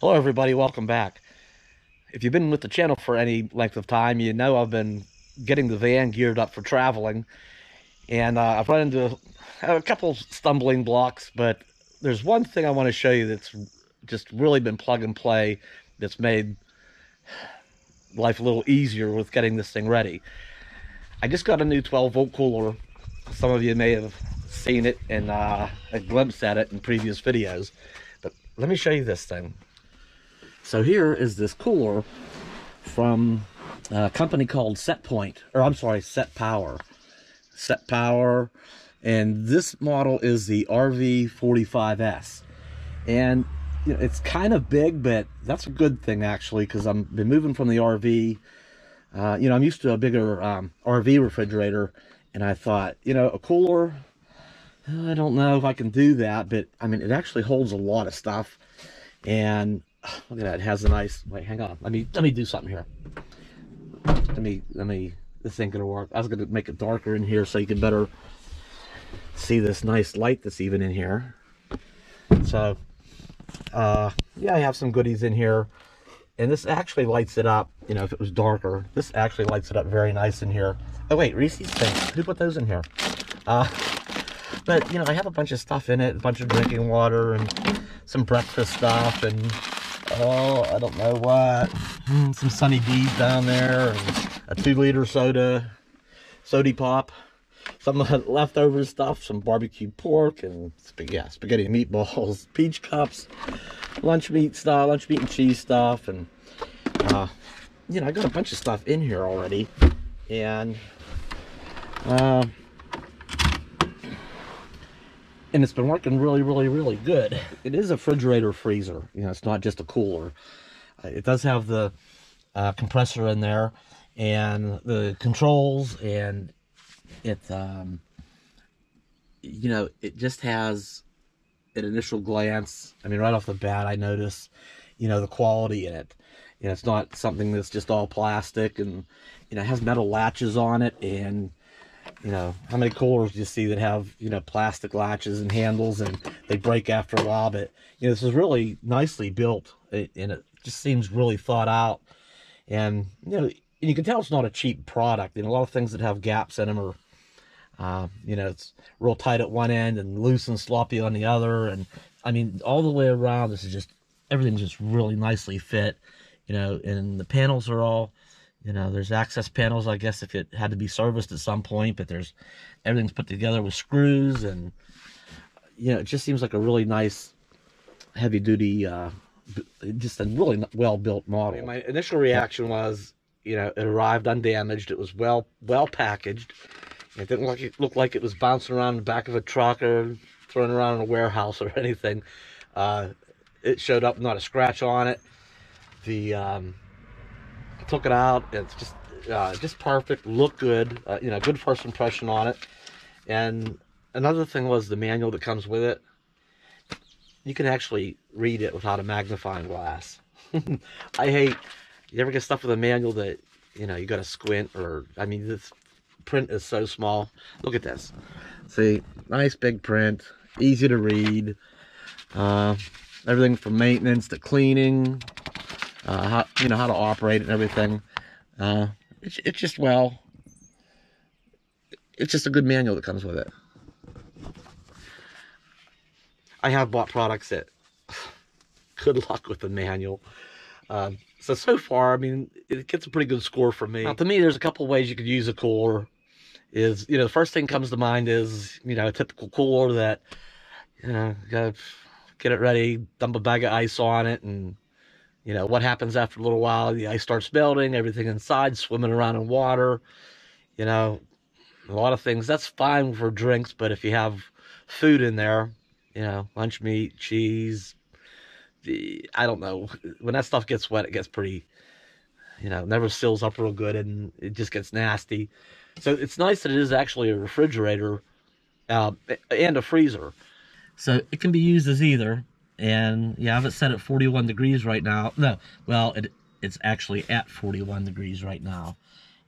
Hello everybody, welcome back. If you've been with the channel for any length of time, you know I've been getting the van geared up for traveling. And uh, I've run into a couple stumbling blocks, but there's one thing I want to show you that's just really been plug and play that's made life a little easier with getting this thing ready. I just got a new 12 volt cooler. Some of you may have seen it and uh, a glimpse at it in previous videos. But let me show you this thing. So here is this cooler from a company called Setpoint, or I'm sorry, Setpower. Set Power, and this model is the RV45S. And you know, it's kind of big, but that's a good thing actually, because I've been moving from the RV. Uh, you know, I'm used to a bigger um, RV refrigerator, and I thought, you know, a cooler, I don't know if I can do that, but I mean, it actually holds a lot of stuff. And look at that, it has a nice, wait, hang on. Let me, let me do something here. Let me, let me, this ain't gonna work. I was gonna make it darker in here so you can better see this nice light that's even in here. So, uh, yeah, I have some goodies in here. And this actually lights it up, you know, if it was darker. This actually lights it up very nice in here. Oh, wait, Reese's things. Who put those in here? Uh, but, you know, I have a bunch of stuff in it, a bunch of drinking water and some breakfast stuff and, oh, I don't know what. Hmm, some Sunny D's down there and a two liter soda, sody pop. Some leftover stuff, some barbecue pork and yeah, spaghetti and meatballs, peach cups, lunch meat stuff, lunch meat and cheese stuff, and uh, you know, I got a bunch of stuff in here already, and uh, and it's been working really, really, really good. It is a refrigerator freezer, you know, it's not just a cooler. Uh, it does have the uh, compressor in there and the controls and it um you know it just has an initial glance i mean right off the bat i notice you know the quality in it you know it's not something that's just all plastic and you know has metal latches on it and you know how many coolers do you see that have you know plastic latches and handles and they break after a while? But you know this is really nicely built. And it just seems really thought out. And you know and you can tell it's not a cheap product. And a lot of things that have gaps in them are uh, you know, it's real tight at one end and loose and sloppy on the other. And I mean, all the way around, this is just, everything's just really nicely fit, you know, and the panels are all, you know, there's access panels, I guess, if it had to be serviced at some point, but there's, everything's put together with screws and, you know, it just seems like a really nice, heavy duty, uh, just a really well built model. I mean, my initial reaction was, you know, it arrived undamaged. It was well, well packaged it didn't look, look like it was bouncing around the back of a truck or thrown around in a warehouse or anything. Uh, it showed up, not a scratch on it. The um, took it out. It's just uh, just perfect. Look good. Uh, you know, good first impression on it. And another thing was the manual that comes with it. You can actually read it without a magnifying glass. I hate you ever get stuff with a manual that you know you got to squint or I mean this print is so small. Look at this. See, nice big print, easy to read. Uh, everything from maintenance to cleaning, uh, how, you know, how to operate and everything. Uh, it's, it's just, well, it's just a good manual that comes with it. I have bought products that, good luck with the manual. Um, so, so far, I mean, it gets a pretty good score for me. Now, to me, there's a couple ways you could use a cooler is, you know, the first thing comes to mind is, you know, a typical cooler that, you know, you gotta get it ready, dump a bag of ice on it, and, you know, what happens after a little while? The ice starts melting, everything inside swimming around in water, you know, a lot of things. That's fine for drinks, but if you have food in there, you know, lunch meat, cheese, the, I don't know, when that stuff gets wet, it gets pretty, you know, never seals up real good and it just gets nasty. So it's nice that it is actually a refrigerator uh, and a freezer. So it can be used as either. And yeah, I have it set at 41 degrees right now. No, well, it, it's actually at 41 degrees right now.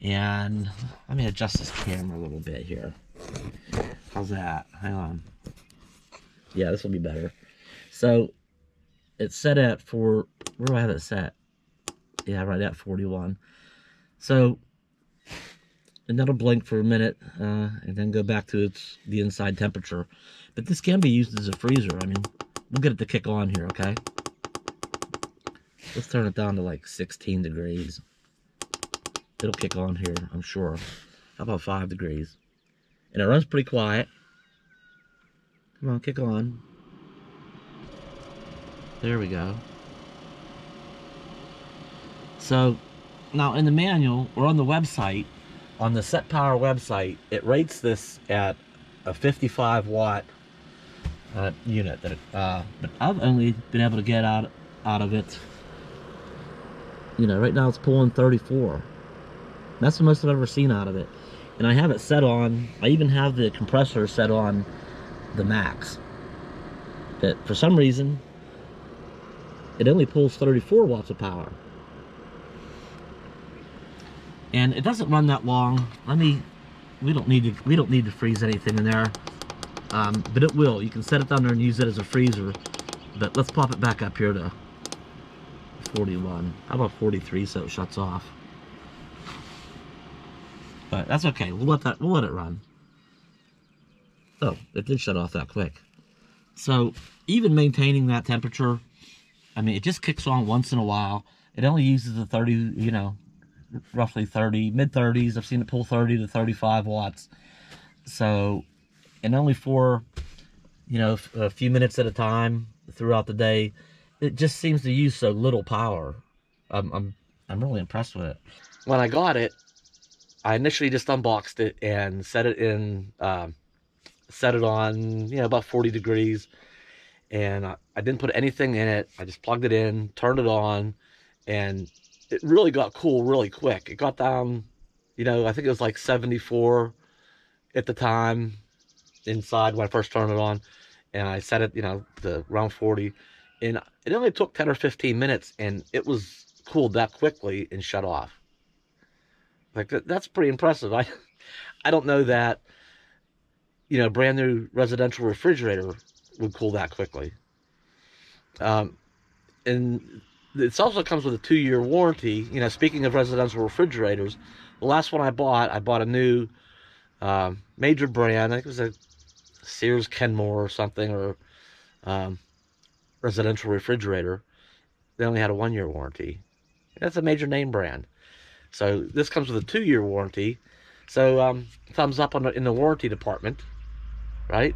And let me adjust this camera a little bit here. How's that? Hang on. Yeah, this will be better. So it's set at for, where do I have it set? Yeah, right at 41. So, and that'll blink for a minute uh, and then go back to its the inside temperature. But this can be used as a freezer. I mean, we'll get it to kick on here, okay? Let's turn it down to like 16 degrees. It'll kick on here, I'm sure. How about 5 degrees? And it runs pretty quiet. Come on, kick on. There we go. So, now in the manual or on the website, on the Setpower website, it rates this at a 55 watt uh, unit. That uh, but I've only been able to get out out of it. You know, right now it's pulling 34. That's the most I've ever seen out of it. And I have it set on. I even have the compressor set on the max. But for some reason, it only pulls 34 watts of power. And it doesn't run that long. Let me, we don't need to, we don't need to freeze anything in there. Um, but it will. You can set it down there and use it as a freezer. But let's pop it back up here to 41. How about 43 so it shuts off? But that's okay. We'll let that, we'll let it run. Oh, it did shut off that quick. So even maintaining that temperature, I mean, it just kicks on once in a while. It only uses the 30, you know, roughly 30, mid 30s. I've seen it pull 30 to 35 watts. So, and only for, you know, a few minutes at a time throughout the day, it just seems to use so little power. I'm, I'm, I'm really impressed with it. When I got it, I initially just unboxed it and set it in, um, set it on, you know, about 40 degrees. And I, I didn't put anything in it. I just plugged it in, turned it on, and it really got cool really quick. It got down, you know, I think it was like 74 at the time inside when I first turned it on. And I set it, you know, the round 40. And it only took 10 or 15 minutes and it was cooled that quickly and shut off. Like that, that's pretty impressive. I, I don't know that, you know, brand new residential refrigerator would cool that quickly. Um, and it also comes with a two-year warranty. You know, speaking of residential refrigerators, the last one I bought, I bought a new um, major brand. I think it was a Sears Kenmore or something, or um, residential refrigerator. They only had a one-year warranty. That's a major name brand. So this comes with a two-year warranty. So um, thumbs up on the, in the warranty department, right?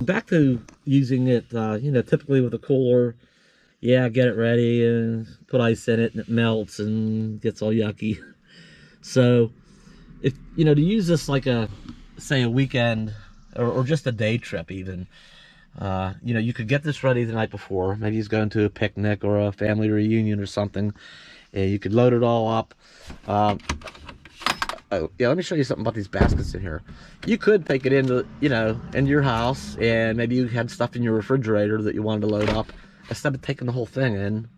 Back to using it, uh, you know, typically with a cooler yeah, get it ready and put ice in it and it melts and gets all yucky. So, if you know, to use this like a, say, a weekend or, or just a day trip, even, uh, you know, you could get this ready the night before. Maybe he's going to a picnic or a family reunion or something. And you could load it all up. Um, oh, yeah, let me show you something about these baskets in here. You could take it into, you know, in your house and maybe you had stuff in your refrigerator that you wanted to load up instead of taking the whole thing in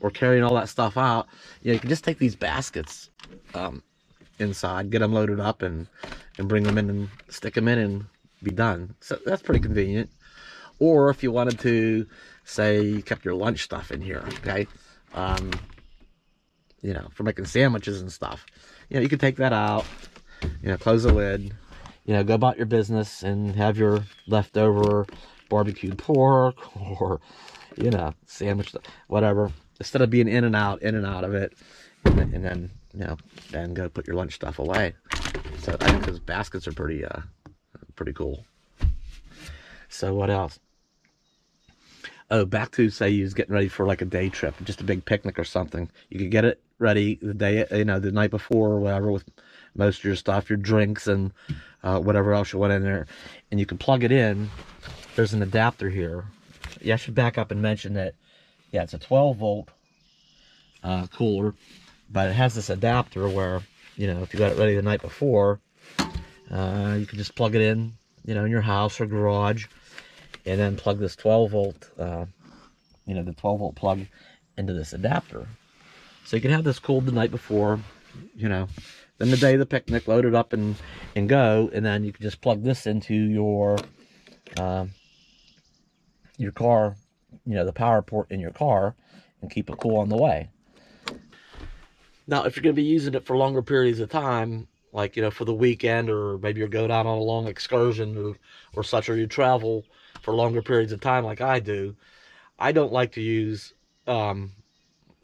or carrying all that stuff out, you know, you can just take these baskets um, inside, get them loaded up, and and bring them in and stick them in and be done. So that's pretty convenient. Or if you wanted to, say, you kept your lunch stuff in here, okay, um, you know, for making sandwiches and stuff, you know, you could take that out, you know, close the lid, you know, go about your business and have your leftover barbecued pork or you know, sandwich, whatever. Instead of being in and out, in and out of it, and then, and then you know, then go put your lunch stuff away. So I think those baskets are pretty, uh, pretty cool. So what else? Oh, back to say you was getting ready for like a day trip, just a big picnic or something. You could get it ready the day, you know, the night before or whatever with most of your stuff, your drinks and uh, whatever else you want in there. And you can plug it in. There's an adapter here yeah, I should back up and mention that, yeah, it's a 12 volt uh, cooler, but it has this adapter where, you know, if you got it ready the night before, uh, you can just plug it in, you know, in your house or garage, and then plug this 12 volt, uh, you know, the 12 volt plug into this adapter. So you can have this cooled the night before, you know, then the day of the picnic, load it up and, and go, and then you can just plug this into your, um, your car you know, the power port in your car and keep it cool on the way. Now, if you're going to be using it for longer periods of time, like, you know, for the weekend or maybe you're going out on a long excursion or, or such, or you travel for longer periods of time like I do, I don't like to use, um,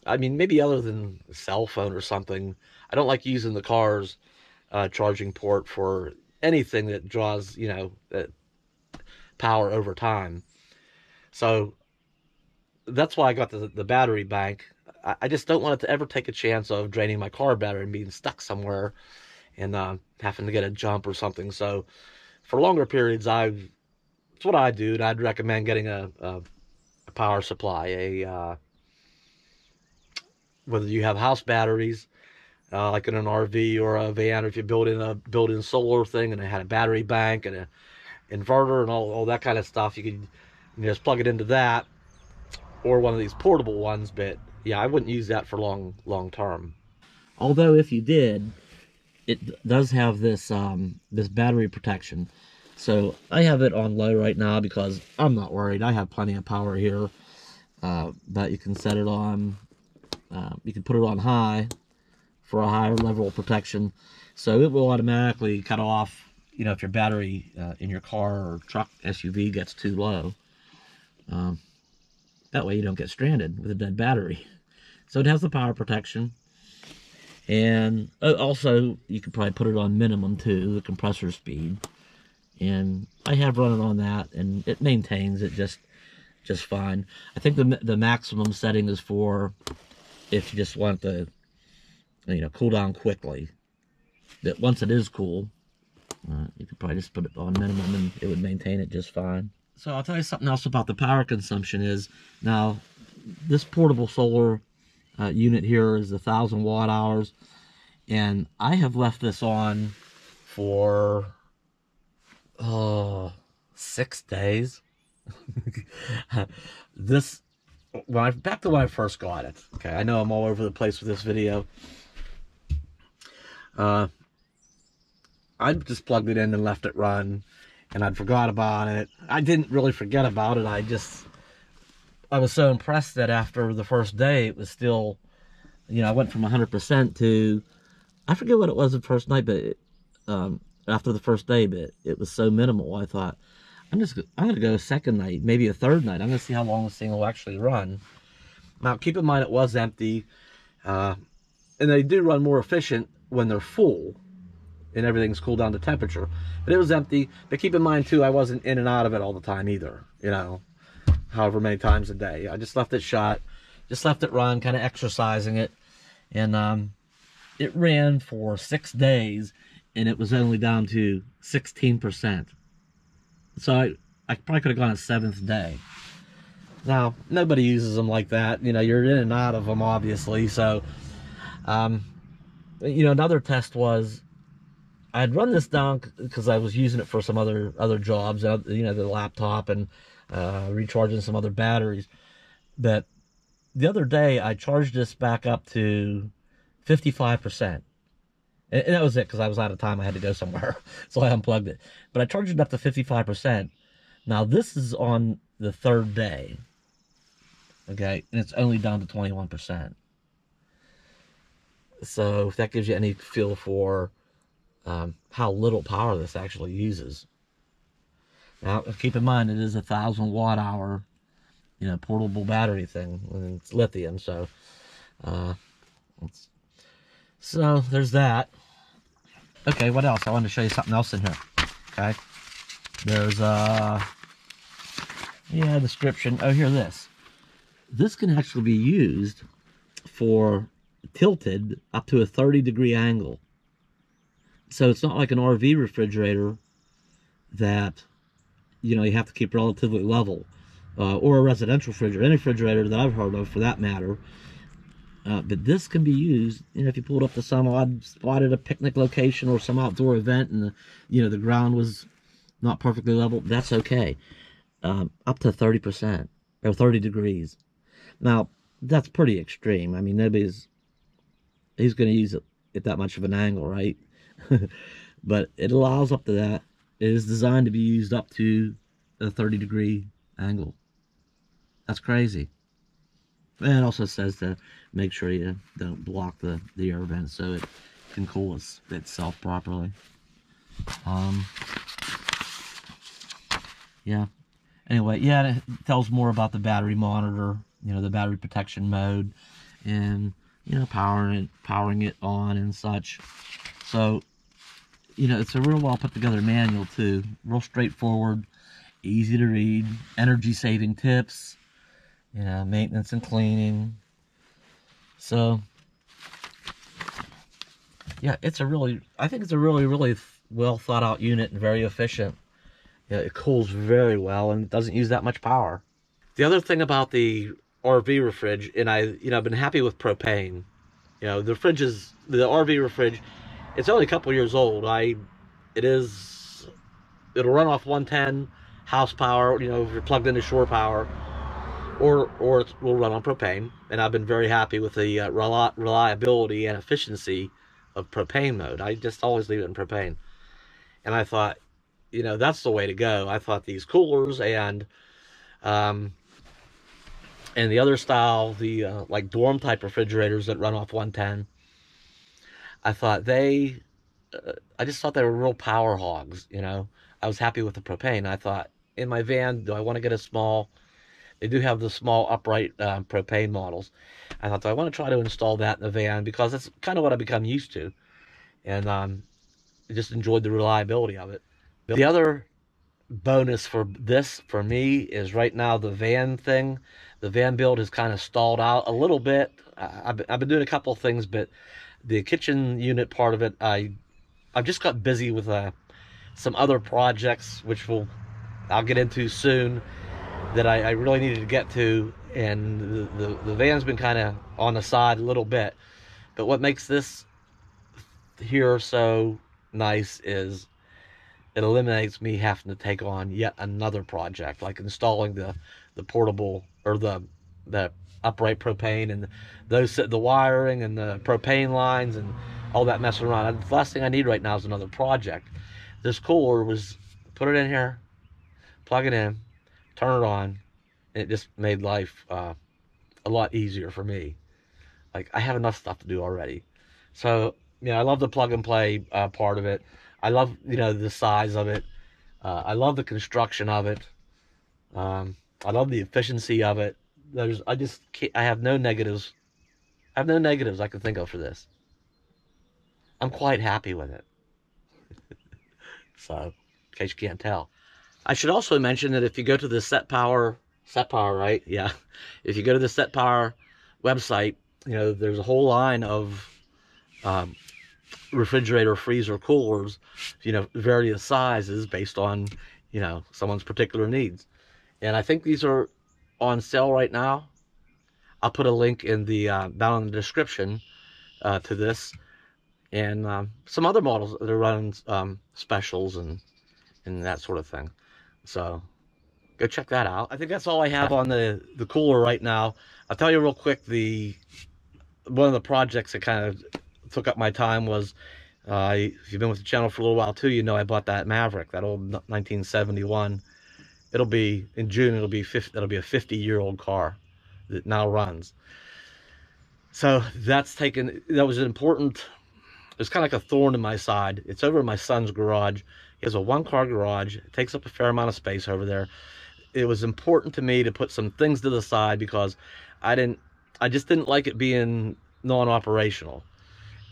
I mean, maybe other than a cell phone or something, I don't like using the car's uh, charging port for anything that draws, you know, uh, power over time. So that's why I got the, the battery bank. I, I just don't want it to ever take a chance of draining my car battery and being stuck somewhere and uh, having to get a jump or something. So for longer periods, I've it's what I do, and I'd recommend getting a, a, a power supply. A uh, whether you have house batteries, uh, like in an RV or a van, or if you build in a built-in solar thing and it had a battery bank and an inverter and all, all that kind of stuff, you can you just plug it into that or one of these portable ones. But yeah, I wouldn't use that for long long term. Although if you did, it does have this um, this battery protection. So I have it on low right now because I'm not worried. I have plenty of power here. Uh, but you can set it on, uh, you can put it on high for a higher level of protection. So it will automatically cut off, you know, if your battery uh, in your car or truck SUV gets too low. Um, that way you don't get stranded with a dead battery. So it has the power protection. And uh, also, you could probably put it on minimum too, the compressor speed. And I have run it on that, and it maintains it just just fine. I think the the maximum setting is for if you just want to, you know, cool down quickly. That once it is cool, uh, you could probably just put it on minimum, and it would maintain it just fine. So I'll tell you something else about the power consumption is now this portable solar uh, unit here is a thousand watt hours. And I have left this on for uh, six days. This when I back to when I first got it okay? I know I'm all over the place with this video. Uh, I just plugged it in and left it run and I'd forgot about it. I didn't really forget about it. I just I was so impressed that after the first day, it was still, you know, I went from 100% to, I forget what it was the first night, but it, um, after the first day, but it was so minimal. I thought, I'm just, I'm going to go a second night, maybe a third night. I'm going to see how long this thing will actually run. Now, keep in mind, it was empty, uh, and they do run more efficient when they're full and everything's cooled down to temperature. But it was empty. But keep in mind, too, I wasn't in and out of it all the time either, you know however many times a day. I just left it shot, just left it run, kind of exercising it. And um, it ran for six days and it was only down to 16%. So I, I probably could have gone a seventh day. Now, nobody uses them like that. You know, you're in and out of them, obviously. So, um, you know, another test was I'd run this down because I was using it for some other other jobs, uh, you know, the laptop and uh, recharging some other batteries. But the other day, I charged this back up to 55%. And, that was it because I was out of time. I had to go somewhere. so I unplugged it. But I charged it up to 55%. Now, this is on the third day. Okay. And it's only down to 21%. So if that gives you any feel for um, how little power this actually uses. Now, keep in mind, it is a thousand watt hour, you know, portable battery thing, and it's lithium. So, uh, so there's that. Okay, what else? I wanted to show you something else in here. Okay, there's uh, yeah, description. Oh, here, this. This can actually be used for tilted up to a 30 degree angle. So it's not like an RV refrigerator that you know you have to keep relatively level uh, or a residential refrigerator any refrigerator that I've heard of for that matter. Uh, but this can be used you know if you pulled up to some odd spot at a picnic location or some outdoor event and the, you know the ground was not perfectly level that's okay. Um, up to 30% or 30 degrees. Now that's pretty extreme. I mean nobody's he's going to use it at that much of an angle right? But it allows up to that is designed to be used up to a 30 degree angle. That's crazy. And also says to make sure you don't block the, the air vent so it can cool its, itself properly. Um, yeah. Anyway, yeah, it tells more about the battery monitor, you know, the battery protection mode, and you know, powering it, powering it on and such. So, you know, it's a real well put together manual too. Real straightforward, easy to read, energy saving tips, you know, maintenance and cleaning. So, yeah, it's a really, I think it's a really, really well thought out unit and very efficient. Yeah, it cools very well and it doesn't use that much power. The other thing about the RV refrige, and I, you know, I've been happy with propane. You know, the fridge is, the RV refrige, it's only a couple years old. I, it is, it'll run off 110 house power, you know, if you're plugged into shore power, or, or it will run on propane. And I've been very happy with the uh, reliability and efficiency of propane mode. I just always leave it in propane. And I thought, you know, that's the way to go. I thought these coolers and, um, and the other style, the uh, like dorm type refrigerators that run off 110, I thought they, uh, I just thought they were real power hogs, you know. I was happy with the propane. I thought, in my van, do I want to get a small, they do have the small upright uh, propane models. I thought, do I want to try to install that in the van? Because that's kind of what I've become used to. And um, I just enjoyed the reliability of it. The other bonus for this, for me, is right now the van thing. The van build has kind of stalled out a little bit. I've I've been doing a couple things, but the kitchen unit part of it, I, I've just got busy with uh, some other projects, which will I'll get into soon, that I, I really needed to get to. And the, the, the van's been kind of on the side a little bit. But what makes this here so nice is it eliminates me having to take on yet another project like installing the the portable or the the upright propane and those the wiring and the propane lines and all that messing around. The last thing I need right now is another project. This cooler was put it in here, plug it in, turn it on. And it just made life uh, a lot easier for me. Like I have enough stuff to do already. So yeah, I love the plug and play uh, part of it. I love, you know, the size of it. Uh, I love the construction of it. Um, I love the efficiency of it. There's, I just, can't, I have no negatives. I have no negatives I can think of for this. I'm quite happy with it. so, in case you can't tell. I should also mention that if you go to the Setpower, Set Power, right? Yeah. If you go to the Setpower website, you know, there's a whole line of um, refrigerator, freezer, coolers, you know, various sizes based on, you know, someone's particular needs. And I think these are on sale right now. I'll put a link in the uh, down in the description uh, to this and um, some other models that are running um, specials and and that sort of thing. So go check that out. I think that's all I have on the the cooler right now. I'll tell you real quick the one of the projects that kind of took up my time was, uh, if you've been with the channel for a little while too, you know I bought that Maverick, that old 1971. It'll be, in June, it'll be 50, it'll be a 50 year old car that now runs. So that's taken, that was an important, it's kind of like a thorn in my side. It's over in my son's garage. He has a one car garage. It takes up a fair amount of space over there. It was important to me to put some things to the side because I didn't, I just didn't like it being non-operational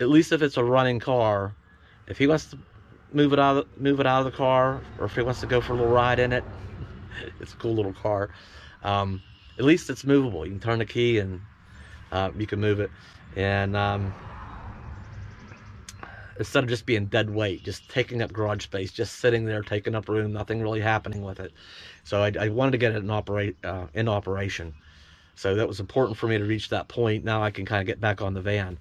at least if it's a running car, if he wants to move it out move it out of the car, or if he wants to go for a little ride in it, it's a cool little car. Um, at least it's movable. You can turn the key and uh, you can move it. And um, instead of just being dead weight, just taking up garage space, just sitting there taking up room, nothing really happening with it. So I, I wanted to get it in, operate, uh, in operation. So that was important for me to reach that point. Now I can kind of get back on the van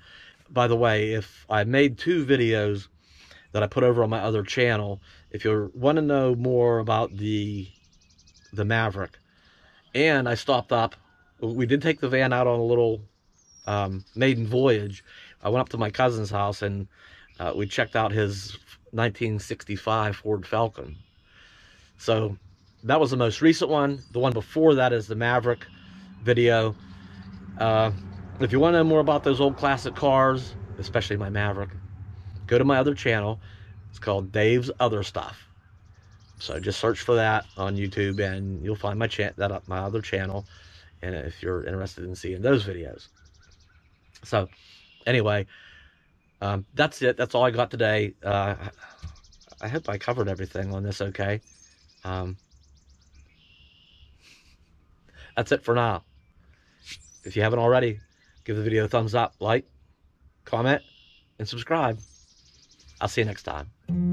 by the way, if I made two videos that I put over on my other channel, if you want to know more about the the Maverick, and I stopped up, we did take the van out on a little um, maiden voyage. I went up to my cousin's house and uh, we checked out his 1965 Ford Falcon. So that was the most recent one. The one before that is the Maverick video. Uh, if you want to know more about those old classic cars, especially my Maverick, go to my other channel. It's called Dave's Other Stuff. So just search for that on YouTube and you'll find my chat that up my other channel. And if you're interested in seeing those videos. So anyway, um, that's it. That's all I got today. Uh, I hope I covered everything on this okay. Um, that's it for now. If you haven't already, give the video a thumbs up, like, comment, and subscribe. I'll see you next time.